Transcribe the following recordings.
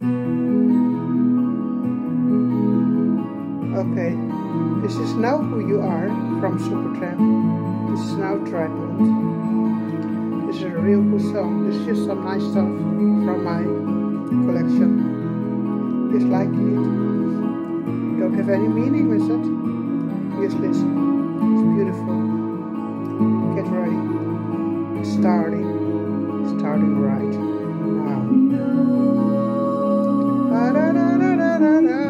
Okay, this is now Who You Are from Supertramp. This is now Triathlon. This is a real good song. This is just some nice stuff from my collection. Just liking it. Don't have any meaning with it. Just listen. It's beautiful. Get ready. Starting. Starting right now da da da da da da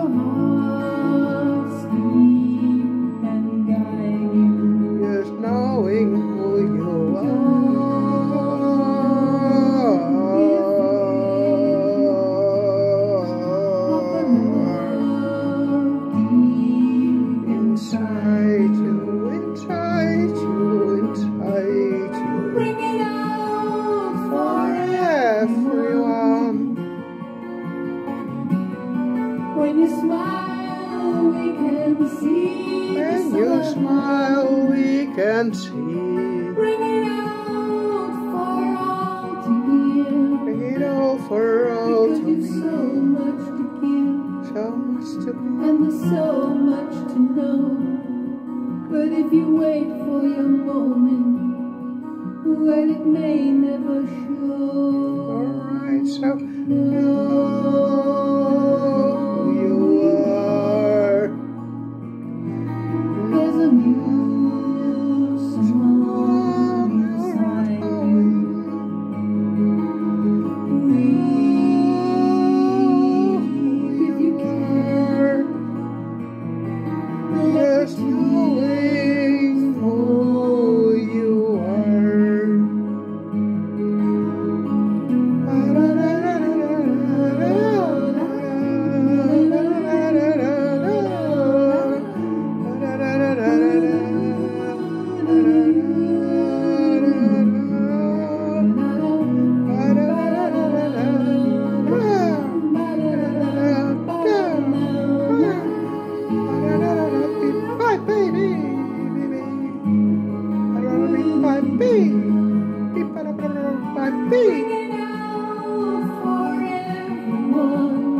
your mind. You smile, we can see. When you smile, we can see. Bring it out for all to hear. Bring it all for all because to you've so much to give. So much to And there's so much to know. But if you wait for your moment, well, it may never show. Alright, so. No.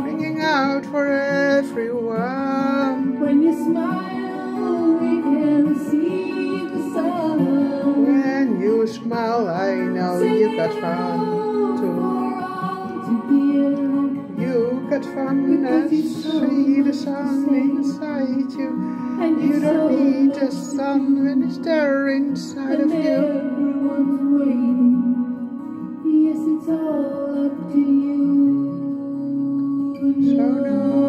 Ringing out for everyone. When you smile, we can see the sun. When you smile, I know you got fun too. You got fun the sun inside you. And You don't need the sun when it's there inside of you. Everyone's waiting. Yes, it's all up to you. So know